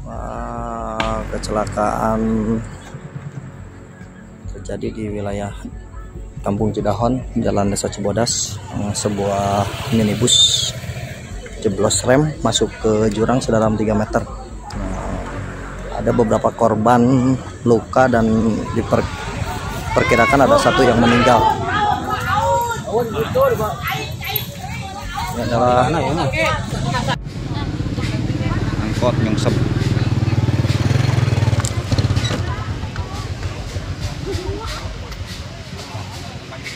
Wah, kecelakaan terjadi di wilayah Kampung Cidahon, Jalan Desa Cibodas. Eh, Sebuah minibus jeblos rem masuk ke jurang sedalam 3 meter. Nah, ada beberapa korban luka dan diperkirakan ada satu yang meninggal. Ini adalah angkot nyungsep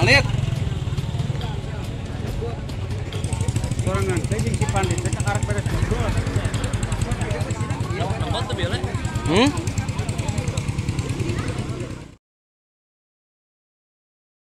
Malit. Sorangan, saya Pandit, beres ngobrol. Hmm?